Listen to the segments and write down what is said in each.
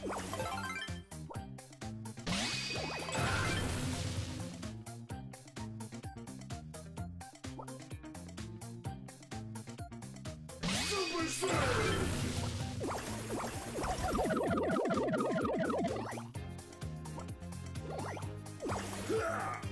Super Yeah!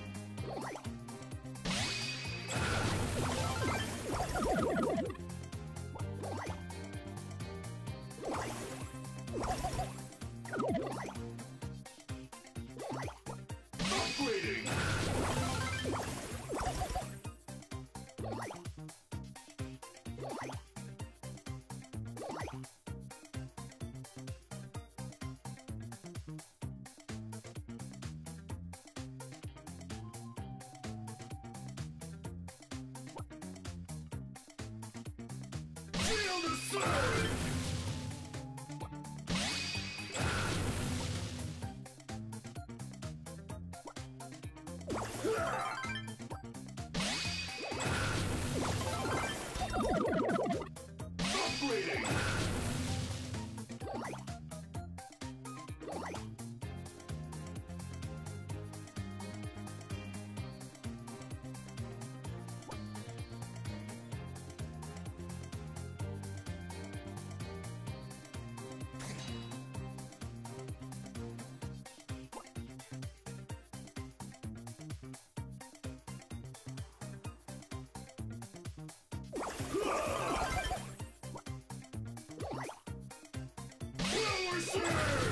The surge! Sorcerer!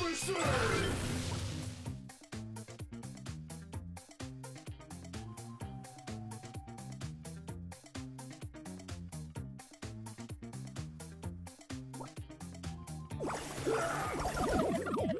Super Saiyan!